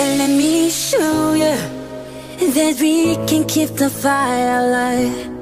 Well, let me show you that we can keep the fire alive.